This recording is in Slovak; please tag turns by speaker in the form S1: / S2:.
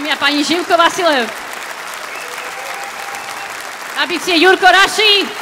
S1: dámy a pani Živko Vasilev. Na bicie Jurko Raši.